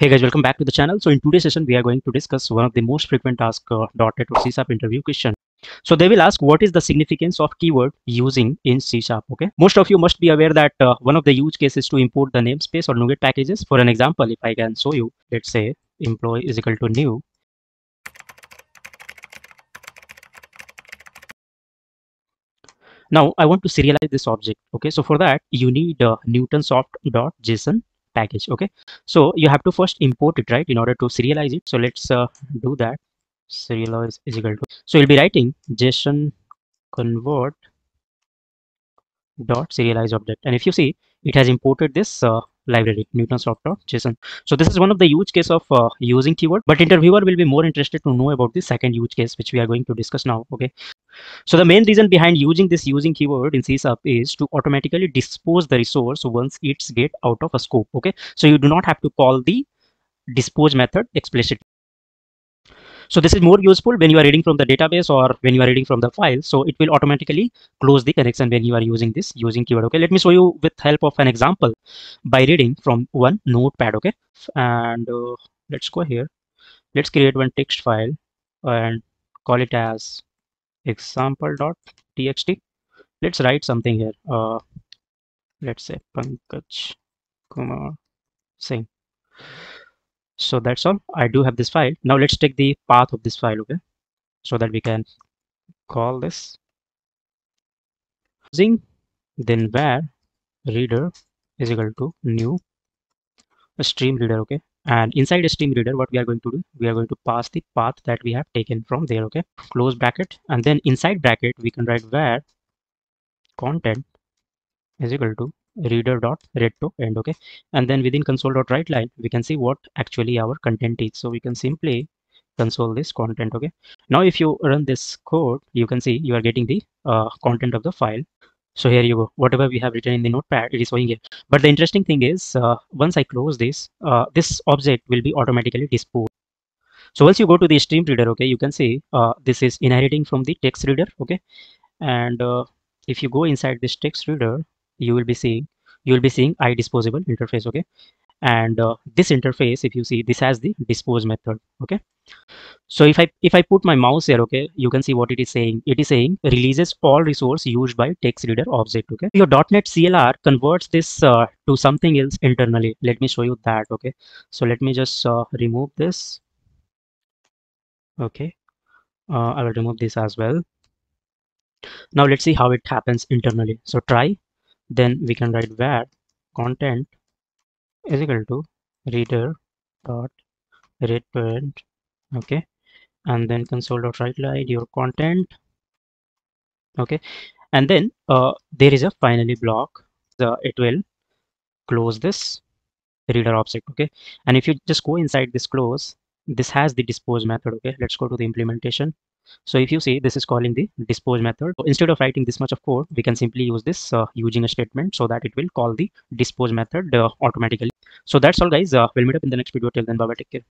Hey guys, welcome back to the channel. So in today's session, we are going to discuss one of the most frequent asked uh, or C Sharp interview question. So they will ask what is the significance of keyword using in C Sharp. Okay, most of you must be aware that uh, one of the use cases to import the namespace or NuGet packages. For an example, if I can show you, let's say employee is equal to new. Now I want to serialize this object. Okay, so for that you need uh, newtonsoft.json package okay? So you have to first import it right in order to serialize it. So let's uh, do that. Serialize is equal to so you'll be writing json convert dot serialize object. And if you see it has imported this uh, library newtonsoft.json so this is one of the use case of uh, using keyword but interviewer will be more interested to know about the second use case which we are going to discuss now okay so the main reason behind using this using keyword in C Sharp is to automatically dispose the resource once it's get out of a scope okay so you do not have to call the dispose method explicitly so this is more useful when you are reading from the database or when you are reading from the file. So it will automatically close the connection when you are using this using keyword. Okay, let me show you with help of an example by reading from one notepad. Okay, and uh, let's go here. Let's create one text file and call it as example.txt. Let's write something here. Uh, let's say Pankaj Kumar Singh. So that's all. I do have this file. Now let's take the path of this file okay? So that we can call this using then var reader is equal to new stream reader okay and inside a stream reader what we are going to do we are going to pass the path that we have taken from there okay? Close bracket. And then inside bracket we can write var content is equal to reader dot read to end okay? And then within console dot write line we can see what actually our content is. So we can simply console this content okay? Now if you run this code you can see you are getting the uh, content of the file so here you go. Whatever we have written in the notepad it is showing here. But the interesting thing is uh, once i close this uh, this object will be automatically disposed. So once you go to the stream reader okay you can see uh, this is inheriting from the text reader okay? And uh, if you go inside this text reader you will be seeing you will be seeing IDisposable interface okay and uh, this interface if you see this has the dispose method okay? So if i if i put my mouse here okay you can see what it is saying. It is saying releases all resource used by text reader object okay? Your .NET CLR converts this uh, to something else internally. Let me show you that okay? So let me just uh, remove this. Okay. Uh, I will remove this as well. Now let's see how it happens internally. So try. Then we can write var content is equal to reader dot read parent okay and then console dot write line your content okay and then uh, there is a finally block the it will close this reader object okay and if you just go inside this close this has the dispose method okay let's go to the implementation so if you see this is calling the dispose method. So instead of writing this much of code we can simply use this uh, using a statement so that it will call the dispose method uh, automatically. So that's all guys. Uh, we'll meet up in the next video. Till then bye bye take care